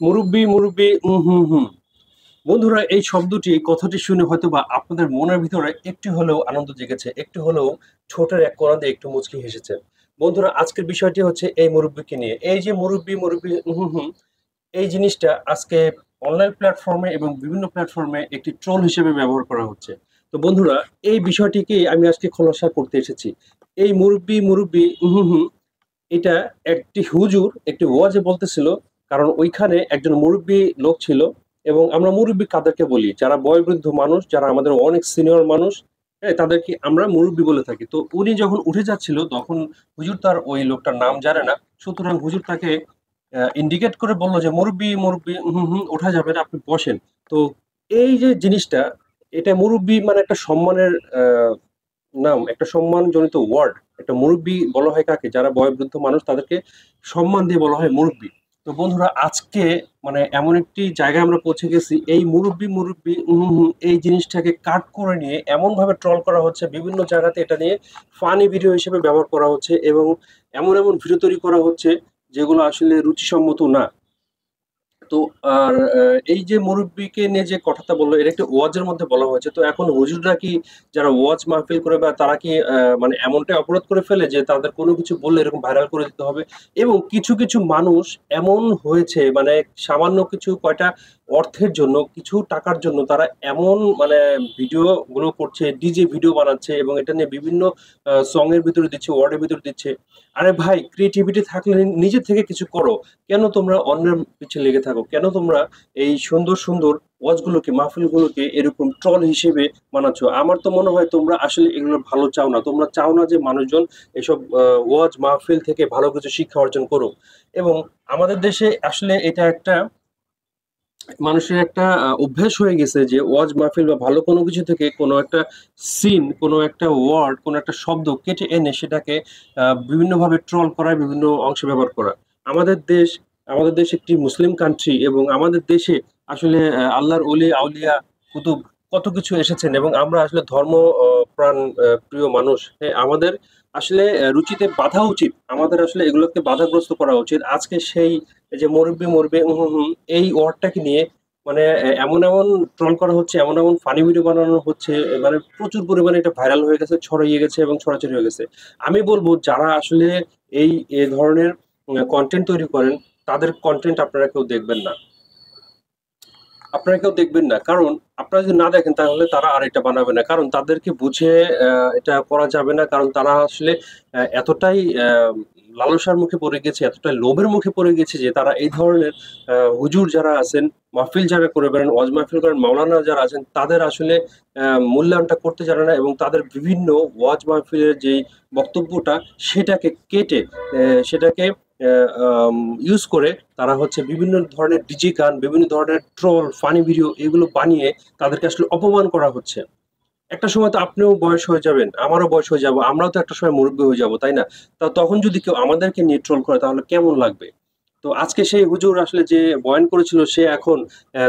মুরুব্বি মুরুব্বি হুম হুম। বন্ধুরা, এই শব্দটি কথাটি শুনে হয়তো বা আপনাদের মনের ভিতরে একটু হলেও আনন্দ জেগেছে, একটু হলেও ছোটের এক কোণা দিয়ে একটু মুচকি হেসেছে। বন্ধুরা, আজকের বিষয়টি হচ্ছে এই মুরব্বীকে নিয়ে। এই যে মুরব্বি মুরব্বি হুম হুম, এই জিনিসটা আজকে অনলাইন প্ল্যাটফর্মে এবং বিভিন্ন প্ল্যাটফর্মে একটি ট্রোল হিসেবে ব্যবহার করা হচ্ছে। তো বন্ধুরা, এই বিষয়টিকে আমি আজকে খোলাসা করতে এসেছি। এই মুরব্বি মুরব্বি হুম হুম, এটা একটি হুজুর, একটি ওয়াজে বলতেছিল কারণ ওইখানে একজন মুরব্বী লোক ছিল এবং আমরা মুরব্বী কাদেরকে বলি? যারা বয়োবৃদ্ধ মানুষ, যারা আমাদের অনেক সিনিয়র মানুষ হ্যাঁ তাদেরকে আমরা মুরব্বী বলে থাকি। তো উনি যখন উঠে যাচ্ছিল, তখন হুজুর তার ওই লোকটার নাম জানে না। সুতরাং হুজুর তাকে ইন্ডিকেট করে বলল যে, মুরব্বী মুরব্বী, হুম হুম, ওঠা যাবে না, আপনি বসেন। তো এই যে জিনিসটা, এটা মুরব্বী মানে একটা সম্মানের নাম, একটা সম্মানজনিত ওয়ার্ড একটা মুরব্বী বলা হয় কাকে? যারা বয়োবৃদ্ধ মানুষ, তাদেরকে সম্মান দিয়ে বলা হয় মুরব্বী। তো বন্ধুরা, আজকে মানে এমন একটি জায়গায় আমরা পৌঁছে গেছি। এই মুরব্বী মুরব্বী এই জিনিসটাকে কাট করে নিয়ে এমনভাবে ট্রল করা হচ্ছে, বিভিন্ন জায়গাতে এটা নিয়ে ফানি ভিডিও হিসেবে ব্যবহার করা হচ্ছে এবং এমন এমন ভিডিও তৈরি করা হচ্ছে যেগুলো আসলে রুচিসম্মত না। তো আর এই যে মুরব্বীকে নিয়ে যে কথাটা বলল এটা একটা ওয়াজের মধ্যে বলা হয়েছে। তো এখন হুজুররা কি যারা ওয়াজ মাহফিল করে বা তারা কি মানে এমনটাই অপরাধ করে ফেলে যে তাদের কোনো কিছু বললে এরকম ভাইরাল করে দিতে হবে? এবং কিছু কিছু মানুষ এমন হয়েছে মানে সামান্য কিছু কয়টা অর্থের জন্য, কিছু টাকার জন্য তারা এমন মানে ভিডিও গুলো করছে, ডিজে ভিডিও বানাচ্ছে এবং এটা নিয়ে বিভিন্ন সং এর ভিতরে দিচ্ছে ওয়ার্ডের ভিতরে দিচ্ছে। আরে ভাই ক্রিয়েটিভিটি থাকলে নিজে থেকে কিছু করো। কেন তোমরা অন্যের পিছনে লেগে থাকো? কেন তোমরা এই সুন্দর সুন্দর ওয়াজগুলোকে মাহফিলগুলোকে এরকম ট্রল হিসেবে বানাচ্ছ? আমার তো মনে হয় তোমরা আসলে এগুলো ভালো চাও না। তোমরা চাও না যে মানুষজন এসব ওয়াজ মাহফিল থেকে ভালো কিছু শিক্ষা অর্জন করুক। এবং আমাদের দেশে আসলে এটা একটা মানুষের একটা অভ্যাস হয়ে গেছে যে ওয়াজ মাহফিল বা ভালো কোনো কিছু থেকে কোনো একটা সিন, কোনো একটা ওয়ার্ড, কোনো একটা শব্দ কেটে এনে সেটাকে বিভিন্নভাবে ট্রল করা বিভিন্ন অংশে ব্যবহার করা। আমাদের দেশ আমাদের দেশ একটি মুসলিম কান্ট্রি এবং আমাদের দেশে আসলে আল্লাহর অলি আউলিয়া, কুতুব কত কিছু এসেছেন এবং আমরা আসলে ধর্ম প্রাণ প্রিয় মানুষ। হ্যাঁ, আমাদের আসলে রুচিতে বাধা উচিত। আমাদের আসলে এগুলোকে বাধাগ্রস্ত করা উচিত। আজকে সেই যে মরবে মরবে এই ওয়ার্ডটাকে নিয়ে মানে এমন এমন ট্রল করা হচ্ছে এমন এমন ফানি ভিডিও বানানো হচ্ছে মানে প্রচুর পরিমাণে এটা ভাইরাল হয়ে গেছে ছড়িয়ে গেছে এবং ছড়াছড়ি হয়ে গেছে। আমি বলব যারা আসলে এই এ ধরনের কন্টেন্ট তৈরি করেন তাদের কন্টেন্ট আপনারা কেউ দেখবেন না। আপনারা কেউ দেখবেন না। কারণ আপনারা যদি না দেখেন, তাহলে তারা আর এটা বানাবে না। কারণ তাদেরকে বুঝে এটা করা যাবে না। কারণ তারা আসলে এতটাই লালসার মুখে পড়ে গেছে, এতটাই লোভের মুখে পড়ে গেছে যে তারা এই ধরনের হুজুর যারা আছেন, মাহফিল যারা করে বেড়ান, ওয়াজ মাহফিল করেন, মাওলানা যারা আছেন, তাদের আসলে মূল্যায়নটা করতে জানে না এবং তাদের বিভিন্ন ওয়াজ মাহফিলের যেই বক্তব্যটা, সেটাকে কেটে সেটাকে ইউজ করে তারা হচ্ছে বিভিন্ন ধরনের ডিজি গান, বিভিন্ন ধরনের ট্রল ফানি ভিডিও এগুলো বানিয়ে তাদেরকে আসলে অপমান করা হচ্ছে। একটা সময় তো আপনিও বয়স হয়ে যাবেন, আমারও বয়স হয়ে যাব, আমরাও তো একটা সময় মুরব্বী হয়ে যাব, তাই না? তা তখন যদি কেউ আমাদেরকে নিয়ে ট্রোল করে তাহলে কেমন লাগবে? তো আজকে সেই হুজুর আসলে যে বয়ান করেছিল সে এখন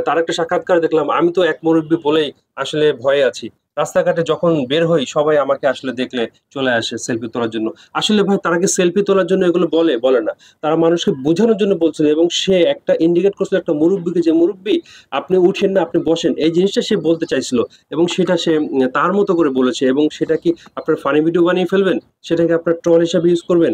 তার একটা সাক্ষাৎকার দেখলাম, আমি তো এক মুরব্বী বলেই আসলে ভয়ে আছি। রাস্তাঘাটে যখন বের হই, সবাই আমাকে আসলে দেখলে চলে আসে সেলফি তোলার জন্য। আসলে ভাই, তারা কি সেলফি তোলার জন্য এগুলো বলে? বলে না। তারা মানুষকে বোঝানোর জন্য বলছিল এবং সে একটা ইন্ডিকেট করছিল একটা মুরব্বীকে যে, মুরব্বী, আপনি উঠেন না, আপনি বসেন। এই জিনিসটা সে বলতে চাইছিল এবং সেটা সে, তার মতো করে বলেছে এবং সেটা কি আপনার ফানি ভিডিও বানিয়ে ফেলবেন? সেটাকে আপনার ট্রল হিসাবে ইউজ করবেন?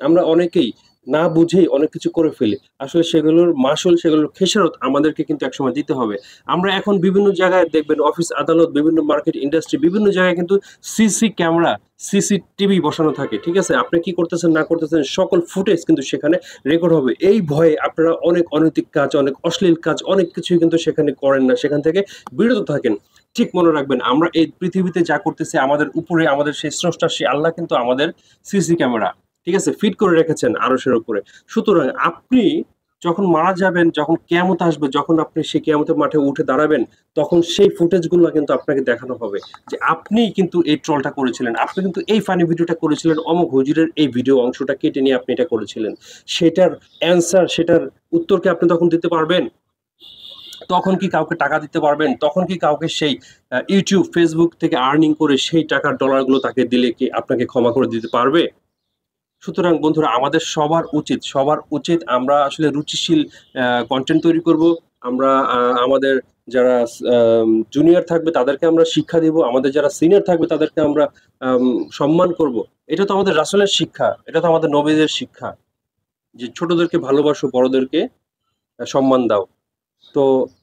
আমরা অনেকেই না বুঝেই অনেক কিছু করে ফেলি। আসলে সেগুলোর মাসুল, সেগুলোর খেসারত আমাদেরকে কিন্তু একসময় দিতে হবে। আমরা এখন বিভিন্ন জায়গায় দেখবেন অফিস আদালত, বিভিন্ন মার্কেট ইন্ডাস্ট্রি, বিভিন্ন জায়গায় কিন্তু সিসি ক্যামেরা, সিসিটিভি বসানো থাকে, ঠিক আছে? আপনি কি করতেছেন, না করতেছেন, সকল ফুটেজ কিন্তু সেখানে রেকর্ড হবে। এই ভয়ে আপনারা অনেক অনৈতিক কাজ, অনেক অশ্লীল কাজ, অনেক কিছুই কিন্তু সেখানে করেন না, সেখান থেকে বিরত থাকেন। ঠিক মনে রাখবেন, আমরা এই পৃথিবীতে যা করতেছি, আমাদের উপরে, আমাদের সেই স্রষ্টা, সে আল্লাহ কিন্তু আমাদের সিসি ক্যামেরা। ঠিক আছে? ফিট করে রেখেছেন আরশের উপরে। সুতরাং আপনি যখন মারা যাবেন, যখন কেয়ামত আসবে, যখন আপনি সেই কেয়ামতের মাঠে উঠে দাঁড়াবেন, তখন সেই ফুটেজগুলো কিন্তু আপনাকে দেখানো হবে যে আপনি কিন্তু এই ট্রলটা করেছিলেন। আপনি কিন্তু এই ফানি ভিডিওটা করেছিলেন, অমুক হুজুরের এই ভিডিও অংশটা কেটে নিয়ে আপনি এটা করেছিলেন। সেটার অ্যান্সার সেটার উত্তরকে আপনি তখন দিতে পারবেন? তখন কি কাউকে টাকা দিতে পারবেন? তখন কি কাউকে সেই ইউটিউব ফেসবুক থেকে আর্নিং করে সেই টাকার ডলারগুলো তাকে দিলে কি আপনাকে ক্ষমা করে দিতে পারবে? সুতরাং বন্ধুরা, আমাদের সবার উচিত সবার উচিত আমরা আসলে রুচিশীল কন্টেন্ট তৈরি করব। আমরা আমাদের যারা জুনিয়র থাকবে তাদেরকে আমরা শিক্ষা দিব, আমাদের যারা সিনিয়র থাকবে তাদেরকে আমরা সম্মান করব। এটা তো আমাদের রাসূলের শিক্ষা, এটা তো আমাদের নবীদের শিক্ষা যে ছোটদেরকে ভালোবাসো, বড়দেরকে সম্মান দাও। তো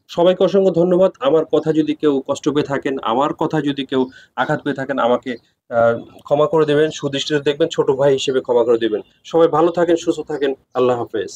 সবাইকে অসংখ্য ধন্যবাদ। আমার কথা যদি কেউ কষ্ট পেয়ে থাকেন, আমার কথা যদি কেউ আঘাত পেয়ে থাকেন, আমাকে ক্ষমা করে দেবেন। সুদৃষ্টিতে দেখবেন, ছোট ভাই হিসেবে ক্ষমা করে দেবেন। সবাই ভালো থাকেন, সুস্থ থাকেন। আল্লাহ হাফেজ।